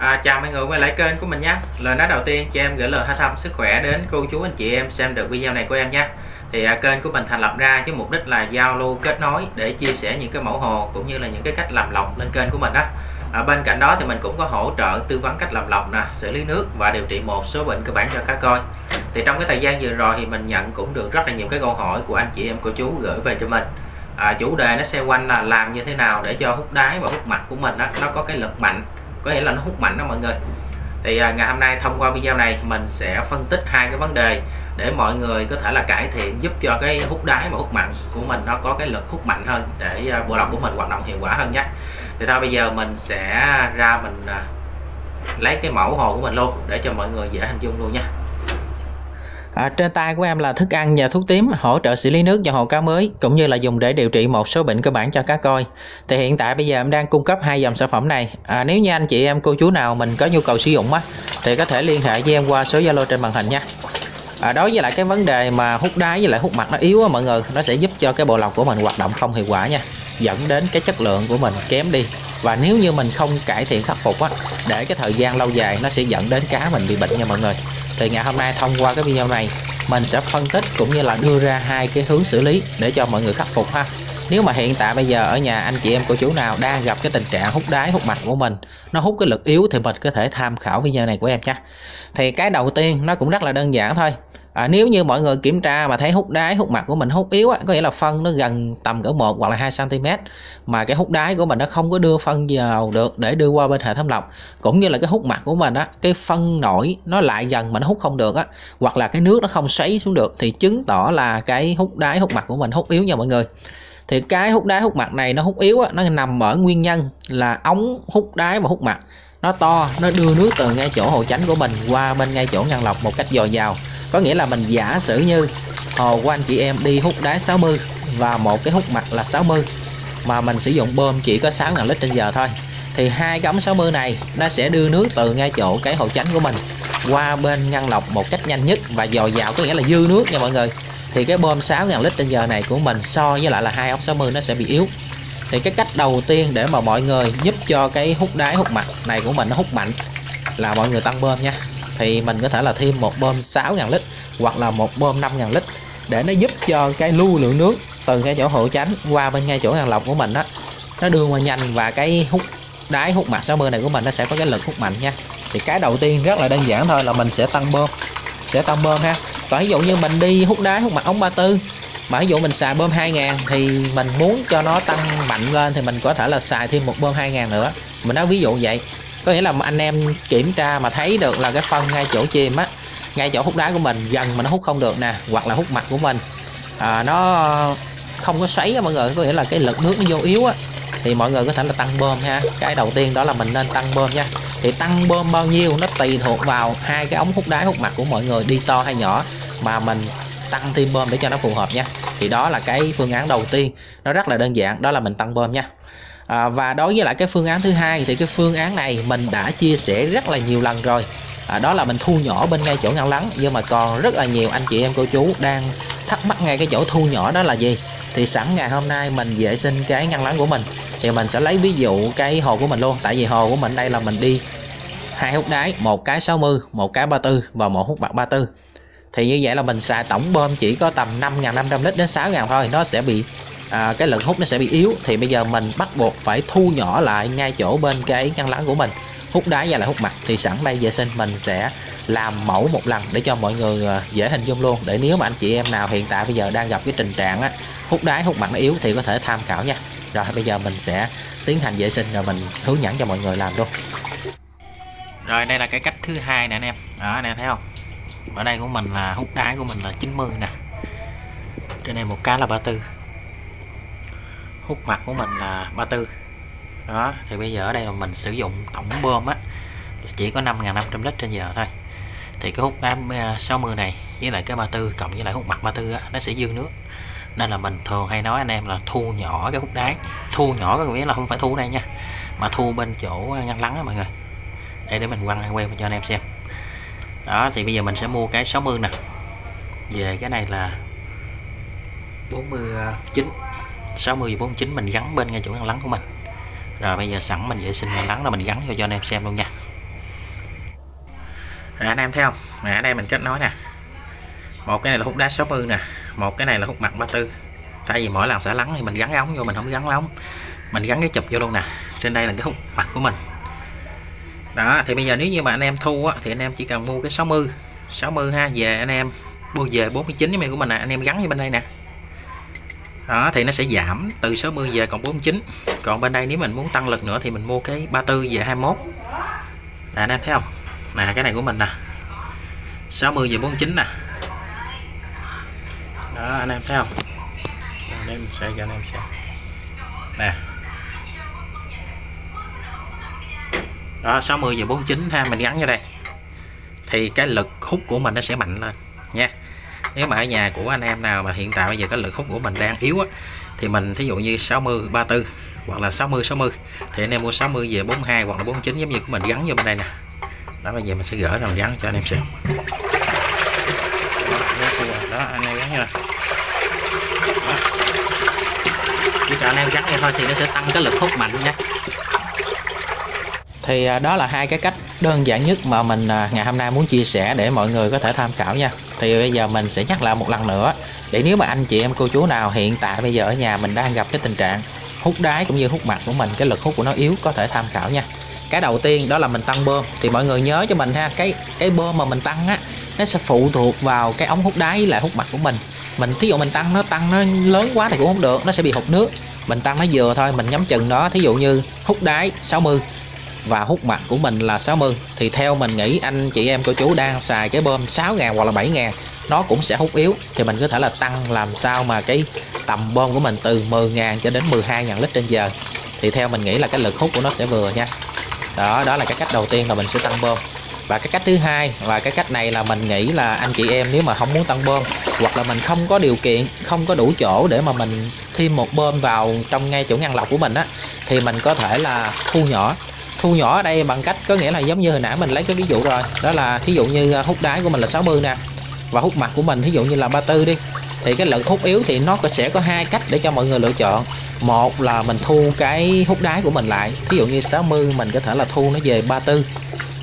À, chào mọi người quay lại kênh của mình nhé. Lời nói đầu tiên cho em gửi lời hỏi thăm sức khỏe đến cô chú anh chị em xem được video này của em nhé. Thì à, kênh của mình thành lập ra với mục đích là giao lưu kết nối để chia sẻ những cái mẫu hồ cũng như là những cái cách làm lọc lên kênh của mình đó à, Bên cạnh đó thì mình cũng có hỗ trợ tư vấn cách làm lọc nè, xử lý nước và điều trị một số bệnh cơ bản cho cá coi. Thì trong cái thời gian vừa rồi thì mình nhận cũng được rất là nhiều cái câu hỏi của anh chị em cô chú gửi về cho mình. À, Chủ đề nó xoay quanh là làm như thế nào để cho hút đáy và hút mặt của mình đó, nó có cái lực mạnh có nghĩa là nó hút mạnh đó mọi người. Thì à, ngày hôm nay thông qua video này mình sẽ phân tích hai cái vấn đề để mọi người có thể là cải thiện giúp cho cái hút đáy và hút mặn của mình nó có cái lực hút mạnh hơn để à, bộ lọc của mình hoạt động hiệu quả hơn nhé. Thì thôi bây giờ mình sẽ ra mình à, lấy cái mẫu hồ của mình luôn để cho mọi người dễ hình dung luôn nha. À, trên tay của em là thức ăn và thuốc tím hỗ trợ xử lý nước cho hồ cá mới cũng như là dùng để điều trị một số bệnh cơ bản cho cá coi. Thì hiện tại bây giờ em đang cung cấp hai dòng sản phẩm này. À, nếu như anh chị em cô chú nào mình có nhu cầu sử dụng á thì có thể liên hệ với em qua số Zalo trên màn hình nha. À, đối với lại cái vấn đề mà hút đáy với lại hút mặt nó yếu á mọi người, nó sẽ giúp cho cái bộ lọc của mình hoạt động không hiệu quả nha, dẫn đến cái chất lượng của mình kém đi. Và nếu như mình không cải thiện khắc phục á để cái thời gian lâu dài nó sẽ dẫn đến cá mình bị bệnh nha mọi người thì ngày hôm nay thông qua cái video này, mình sẽ phân tích cũng như là đưa ra hai cái hướng xử lý để cho mọi người khắc phục ha. Nếu mà hiện tại bây giờ ở nhà anh chị em cô chú nào đang gặp cái tình trạng hút đáy hút mạch của mình, nó hút cái lực yếu thì mình có thể tham khảo video này của em nhé thì cái đầu tiên nó cũng rất là đơn giản thôi à, nếu như mọi người kiểm tra mà thấy hút đáy hút mặt của mình hút yếu á, có nghĩa là phân nó gần tầm cỡ một hoặc là 2 cm mà cái hút đáy của mình nó không có đưa phân vào được để đưa qua bên hệ thống lọc. Cũng như là cái hút mặt của mình á cái phân nổi nó lại dần mà nó hút không được á hoặc là cái nước nó không xoáy xuống được thì chứng tỏ là cái hút đáy hút mặt của mình hút yếu nha mọi người. Thì cái hút đáy hút mặt này nó hút yếu á, nó nằm ở nguyên nhân là ống hút đáy và hút mặt nó to, nó đưa nước từ ngay chỗ hồ chánh của mình qua bên ngay chỗ ngăn lọc một cách dồi dào. Có nghĩa là mình giả sử như hồ của anh chị em đi hút đáy 60 và một cái hút mặt là 60 mà mình sử dụng bơm chỉ có 6.000 lít trên giờ thôi, thì hai cái ống 60 này nó sẽ đưa nước từ ngay chỗ cái hồ chánh của mình qua bên ngăn lọc một cách nhanh nhất và dồi dào, có nghĩa là dư nước nha mọi người. Thì cái bơm 6.000 lít trên giờ này của mình so với lại là hai ống 60 nó sẽ bị yếu thì cái cách đầu tiên để mà mọi người giúp cho cái hút đáy hút mặt này của mình nó hút mạnh là mọi người tăng bơm nha. Thì mình có thể là thêm một bơm 6.000 lít hoặc là một bơm 5.000 lít để nó giúp cho cái lưu lượng nước từ cái chỗ hộ tránh qua bên ngay chỗ ngàn lọc của mình đó nó đưa qua nhanh và cái hút đáy hút mặt 60 này của mình nó sẽ có cái lực hút mạnh nha. Thì cái đầu tiên rất là đơn giản thôi là mình sẽ tăng bơm, sẽ tăng bơm ha. Còn ví dụ như mình đi hút đáy hút mặt ống 34 mà ví dụ mình xài bơm 2000 thì mình muốn cho nó tăng mạnh lên thì mình có thể là xài thêm một bơm 2000 nữa. Mình nói ví dụ vậy có nghĩa là anh em kiểm tra mà thấy được là cái phân ngay chỗ chìm á ngay chỗ hút đáy của mình dần mà nó hút không được nè hoặc là hút mặt của mình. À, nó không có xoáy á mọi người có nghĩa là cái lực nước nó vô yếu á thì mọi người có thể là tăng bơm ha. Cái đầu tiên đó là mình nên tăng bơm nha. Thì tăng bơm bao nhiêu nó tùy thuộc vào hai cái ống hút đáy hút mặt của mọi người đi to hay nhỏ mà mình tăng thêm bơm để cho nó phù hợp nha. Thì đó là cái phương án đầu tiên. Nó rất là đơn giản đó là mình tăng bơm nha. À, và đối với lại cái phương án thứ hai thì cái phương án này mình đã chia sẻ rất là nhiều lần rồi. À, đó là mình thu nhỏ bên ngay chỗ ngăn lắng nhưng mà còn rất là nhiều anh chị em cô chú đang thắc mắc ngay cái chỗ thu nhỏ đó là gì. Thì sẵn ngày hôm nay mình vệ sinh cái ngăn lắng của mình thì mình sẽ lấy ví dụ cái hồ của mình luôn. Tại vì hồ của mình đây là mình đi hai hút đáy một cái 60 một cái 34 và một hút bạc 34 thì như vậy là mình xài tổng bơm chỉ có tầm 5.500 lít đến 6.000 thôi. Nó sẽ bị à, cái lượng hút nó sẽ bị yếu. Thì bây giờ mình bắt buộc phải thu nhỏ lại ngay chỗ bên cái ngăn lắng của mình. Hút đáy và lại hút mặt. Thì sẵn đây vệ sinh mình sẽ làm mẫu một lần để cho mọi người à, dễ hình dung luôn. Để nếu mà anh chị em nào hiện tại bây giờ đang gặp cái tình trạng á, hút đáy hút mặt nó yếu thì có thể tham khảo nha. Rồi bây giờ mình sẽ tiến hành vệ sinh rồi mình hướng dẫn cho mọi người làm luôn. Rồi đây là cái cách thứ hai nè anh em. Đó anh em thấy không? Ở đây của mình là hút đáy của mình là 90 nè. Trên này một cái là 34 hút mặt của mình là 34 đó thì bây giờ ở đây là mình sử dụng tổng bơm á là chỉ có 5.500 lít trên giờ thôi. Thì cái hút đám à, 60 này với lại cái 34 cộng với lại hút mặt 34 á, nó sẽ dư nước. Nên là mình thường hay nói anh em là thu nhỏ cái hút đáy thu nhỏ có nghĩa là không phải thu đây nha mà thu bên chỗ ngăn lắng á mọi người. Đây để mình quăng quay cho anh em xem đó thì bây giờ mình sẽ mua cái 60 nè. Về cái này là 49 60 49 mình gắn bên ngay chỗ ngăn lắng của mình. Rồi bây giờ sẵn mình vệ sinh ngăn lắng là mình gắn vô cho anh em xem luôn nha. À, anh em thấy không? Mà ở đây mình kết nối nè. Một cái này là hút đá 60 nè. Một cái này là hút mặt 34 tại vì mỗi lần xả lắng thì mình gắn ống vô mình không gắn ống mình gắn cái chụp vô luôn nè. Trên đây là cái hút mặt của mình đó thì bây giờ nếu như mà anh em thu á, thì anh em chỉ cần mua cái 60 60 ha về anh em mua về 49 cái của mình nè anh em gắn vô bên đây nè. Đó thì nó sẽ giảm từ 60 về còn 49 còn bên đây nếu mình muốn tăng lực nữa thì mình mua cái 34 về 21 là anh em thấy không? Nè cái này của mình nè. 60 về 49 nè. Đó anh em thấy không? Anh em sẽ cho anh em xem. Nè. Đó 60 giờ 49 ha, mình gắn vô đây. Thì cái lực hút của mình nó sẽ mạnh lên, nha. Nếu mà ở nhà của anh em nào mà hiện tại bây giờ cái lực hút của mình đang yếu á, thì mình thí dụ như 60 34 hoặc là 60 60 thì anh em mua 60 về 42 hoặc là 49 giống như của mình, gắn vô bên đây nè. Đó, bây giờ mình sẽ gỡ rồi gắn cho anh em xem. Đó, anh em gắn nha chỉ cho anh em gắn vậy thôi thì nó sẽ tăng cái lực hút mạnh nha thì à, đó là hai cái cách đơn giản nhất mà mình à, ngày hôm nay muốn chia sẻ để mọi người có thể tham khảo nha. Thì bây giờ mình sẽ nhắc lại một lần nữa để nếu mà anh chị em cô chú nào hiện tại bây giờ ở nhà mình đang gặp cái tình trạng hút đáy cũng như hút mặt của mình, cái lực hút của nó yếu, có thể tham khảo nha. Cái đầu tiên đó là mình tăng bơm. Thì mọi người nhớ cho mình ha, cái cái bơm mà mình tăng á, nó sẽ phụ thuộc vào cái ống hút đáy với lại hút mặt của mình. Mình, thí dụ mình tăng nó tăng nó lớn quá thì cũng không được, nó sẽ bị hụt nước. Mình tăng nó vừa thôi, mình nhắm chừng đó thí dụ như hút đáy 60 và hút mặt của mình là 60 thì theo mình nghĩ, anh chị em cô chú đang xài cái bơm 6 ngàn hoặc là 7 ngàn, nó cũng sẽ hút yếu. Thì mình có thể là tăng làm sao mà cái tầm bơm của mình từ 10 ngàn cho đến 12 ngàn lít trên giờ. Thì theo mình nghĩ là cái lực hút của nó sẽ vừa nha. Đó đó là cái cách đầu tiên là mình sẽ tăng bơm. Và cái cách thứ hai, và cái cách này là mình nghĩ là anh chị em nếu mà không muốn tăng bơm, hoặc là mình không có điều kiện, không có đủ chỗ để mà mình thêm một bơm vào trong ngay chỗ ngăn lọc của mình á, thì mình có thể là thu nhỏ thu nhỏ ở đây bằng cách có nghĩa là giống như hồi nãy mình lấy cái ví dụ rồi. Đó là thí dụ như à, hút đáy của mình là 60 nè và hút mặt của mình thí dụ như là 34 đi thì cái lực hút yếu thì nó sẽ có hai cách để cho mọi người lựa chọn. Một là mình thu cái hút đáy của mình lại thí dụ như 60 mình có thể là thu nó về 34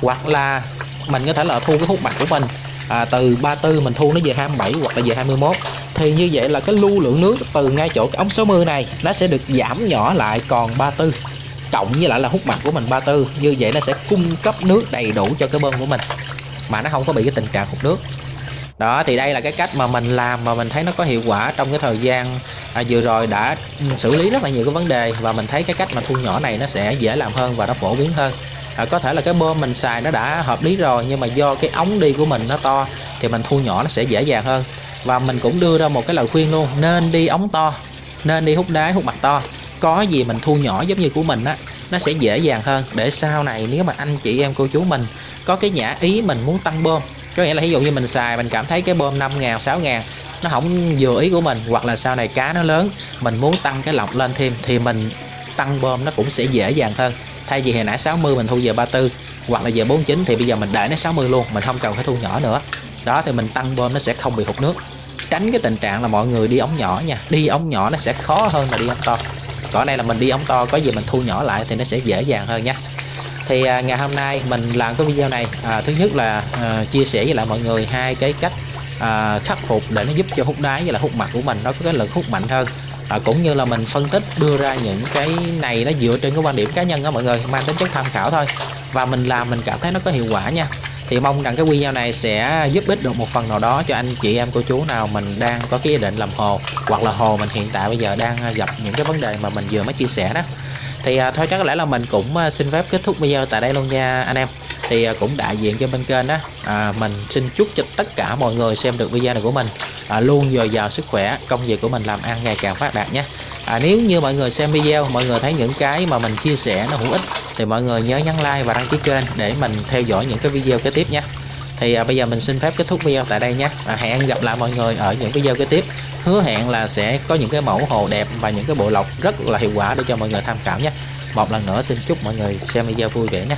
hoặc là mình có thể là thu cái hút mặt của mình à, từ 34 mình thu nó về 27 hoặc là về 21 thì như vậy là cái lưu lượng nước từ ngay chỗ cái ống 60 này nó sẽ được giảm nhỏ lại còn 34 cộng với lại là hút mặt của mình 34 như vậy nó sẽ cung cấp nước đầy đủ cho cái bơm của mình. Mà nó không có bị cái tình trạng hụt nước. Đó thì đây là cái cách mà mình làm mà mình thấy nó có hiệu quả trong cái thời gian à, vừa rồi đã xử lý rất là nhiều cái vấn đề. Và mình thấy cái cách mà thu nhỏ này nó sẽ dễ làm hơn và nó phổ biến hơn. À, có thể là cái bơm mình xài nó đã hợp lý rồi nhưng mà do cái ống đi của mình nó to thì mình thu nhỏ nó sẽ dễ dàng hơn. Và mình cũng đưa ra một cái lời khuyên luôn nên đi ống to nên đi hút đáy hút mặt to có gì mình thu nhỏ giống như của mình á, nó sẽ dễ dàng hơn. Để sau này nếu mà anh chị em cô chú mình có cái nhã ý mình muốn tăng bơm, có nghĩa là ví dụ như mình xài mình cảm thấy cái bơm 5 ngàn 6 ngàn, nó không vừa ý của mình, hoặc là sau này cá nó lớn, mình muốn tăng cái lọc lên thêm thì mình tăng bơm nó cũng sẽ dễ dàng hơn. Thay vì hồi nãy 60 mình thu về 34 hoặc là về 49 thì bây giờ mình để nó 60 luôn, mình không cần phải thu nhỏ nữa. Đó, thì mình tăng bơm nó sẽ không bị hụt nước. Tránh cái tình trạng là mọi người đi ống nhỏ nha, đi ống nhỏ nó sẽ khó hơn là đi ống to cỏ này là mình đi ống to có gì mình thu nhỏ lại thì nó sẽ dễ dàng hơn nhé. Thì à, ngày hôm nay mình làm cái video này à, thứ nhất là à, chia sẻ với lại mọi người hai cái cách à, khắc phục để nó giúp cho hút đáy và là hút mặt của mình nó có cái lực hút mạnh hơn. À, cũng như là mình phân tích đưa ra những cái này nó dựa trên cái quan điểm cá nhân đó mọi người mang tính chất tham khảo thôi. Và mình làm mình cảm thấy nó có hiệu quả nha thì mong rằng cái video này sẽ giúp ích được một phần nào đó cho anh chị em cô chú nào mình đang có cái ý định làm hồ hoặc là hồ mình hiện tại bây giờ đang à, gặp những cái vấn đề mà mình vừa mới chia sẻ đó. Thì à, thôi chắc có lẽ là mình cũng à, xin phép kết thúc video tại đây luôn nha anh em. Thì à, cũng đại diện cho bên kênh đó à, mình xin chúc cho tất cả mọi người xem được video này của mình à, luôn dồi dào sức khỏe công việc của mình làm ăn ngày càng phát đạt nhé. À, nếu như mọi người xem video mọi người thấy những cái mà mình chia sẻ nó hữu ích thì mọi người nhớ nhấn like và đăng ký kênh để mình theo dõi những cái video kế tiếp nhé thì à, bây giờ mình xin phép kết thúc video tại đây nhé à, hẹn gặp lại mọi người ở những video kế tiếp. Hứa hẹn là sẽ có những cái mẫu hồ đẹp và những cái bộ lọc rất là hiệu quả để cho mọi người tham khảo nhé một lần nữa xin chúc mọi người xem video vui vẻ nhé